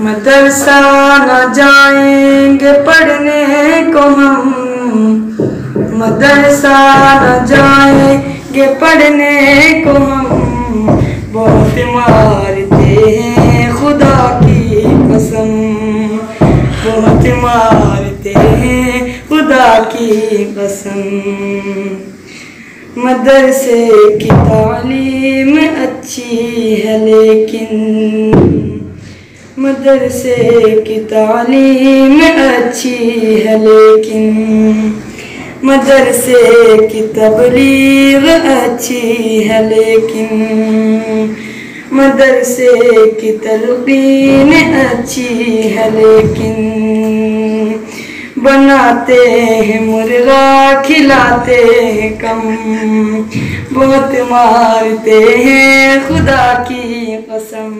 मदरसा न जाएँगे पढ़ने को हम। मदरसा न जाएँगे पढ़ने को हम। बहुत मारते हैं खुदा की कसम। बहुत मारते हैं खुदा की कसम। मदरसे की तालीम अच्छी है लेकिन मदरसे की तालीम अच्छी है लेकिन मदरसे की तबलीग अच्छी है लेकिन मदरसे की तलबीन अच्छी है लेकिन बनाते हैं मुर्गा, खिलाते हैं कम। बहुत मारते हैं खुदा की कसम।